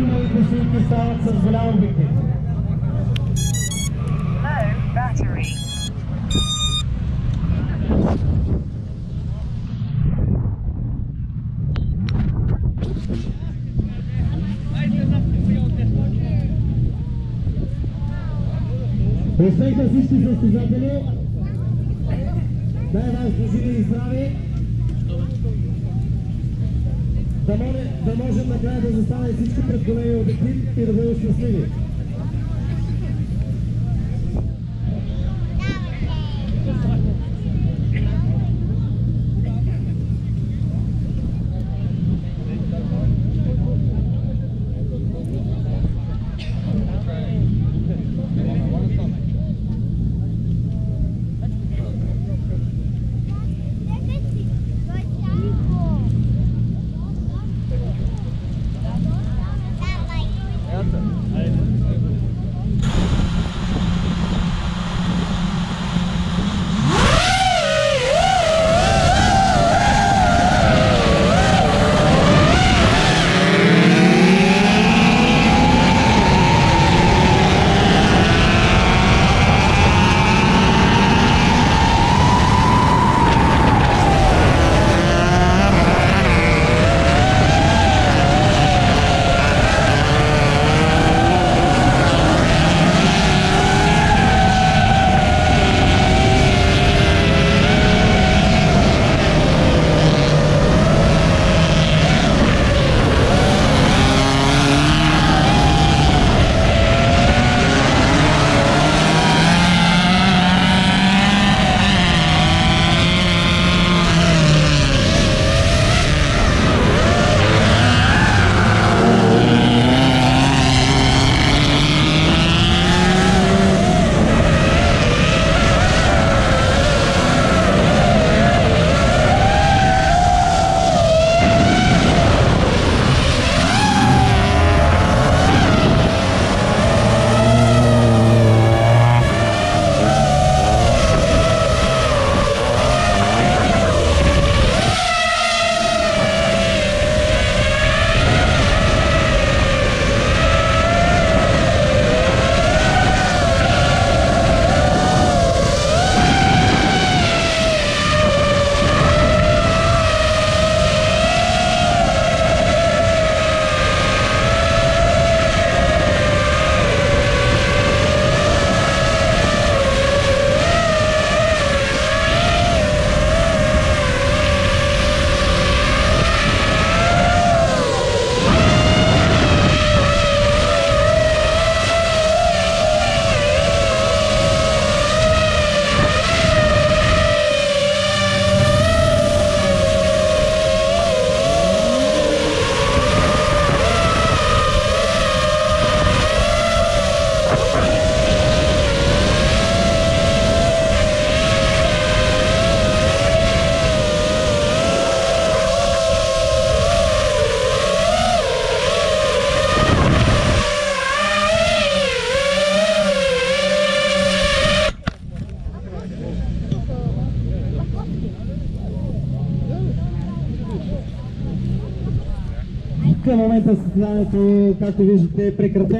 Hello, battery. Poslechte si čtyři zkazatelů. Daj vás do živých zdraví. Zamane да може накрая да застанат всички пред големия обектив и да бъдат щастливи. Към момента състезанието, както виждате, е прекратено.